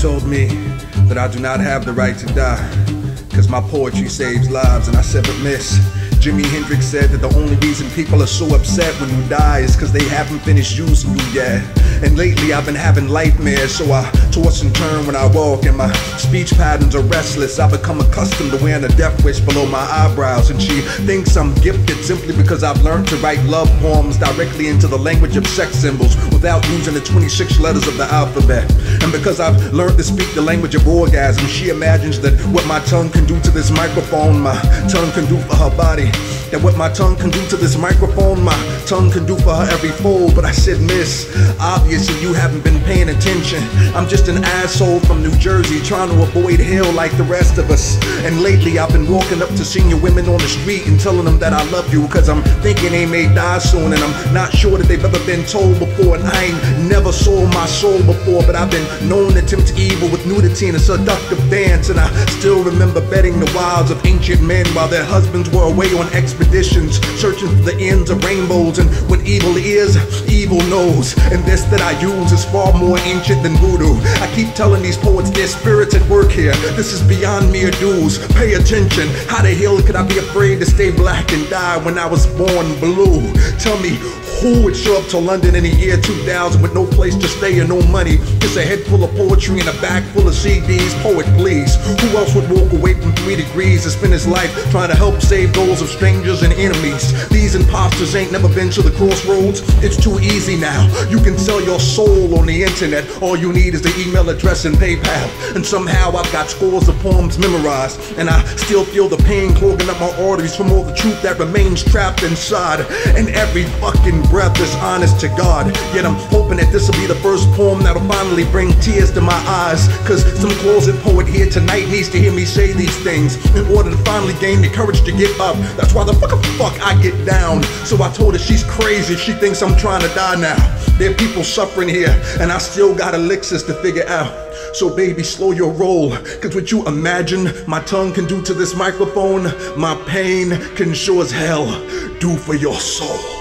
told me that I do not have the right to die. Cause my poetry saves lives, and I said, but miss, Jimi Hendrix said that the only reason people are so upset when you die is cause they haven't finished using you yet. And lately I've been having nightmares, so I toss and turn when I walk, and my speech patterns are restless. I've become accustomed to wearing a death wish below my eyebrows, and she thinks I'm gifted simply because I've learned to write love poems directly into the language of sex symbols without using the 26 letters of the alphabet. And because I've learned to speak the language of orgasm, she imagines that what my tongue can do to this microphone, my tongue can do for her body. That what my tongue can do to this microphone, my tongue can do for her every fold. But I said, Miss, obviously you haven't been paying attention. I'm just an asshole from New Jersey trying to avoid hell like the rest of us. And lately I've been walking up to senior women on the street and telling them that I love you. Cause I'm thinking they may die soon. And I'm not sure that they've ever been told before. And I ain't never sold my soul before. But I've been known to tempt evil with nudity and a seductive dance. And I still remember betting the wilds of ancient men while their husbands were away on expeditions, searching for the ends of rainbows. And when evil is, evil knows. And this that I use is far more ancient than voodoo. I keep telling these poets their spirits at work here. This is beyond mere dues. Pay attention. How the hell could I be afraid to stay black and die when I was born blue? Tell me who would show up to London in the year 2000 with no place to stay and no money? Just a head full of poetry and a bag full of CDs. Poet, please. Who else would walk away from three degrees and spend his life trying to help save those of strangers and enemies? These imposters ain't never been to the crossroads. It's too easy now. You can sell your soul on the internet. All you need is the email address and PayPal. And somehow I've got scores of poems memorized. And I still feel the pain clogging up my arteries from all the truth that remains trapped inside. And every fucking breath is honest to God. Yet I'm hoping that this will be the first poem that'll finally bring tears to my eyes. Cause some closet poet here tonight needs to hear me say these things in order to finally gain the courage to get up. That's why the fuck fuck I get down. So I told her she's crazy. She thinks I'm trying to die now. There are people suffering here, and I still got elixirs to figure out. So baby, slow your roll. Cause what you imagine my tongue can do to this microphone, my pain can sure as hell do for your soul.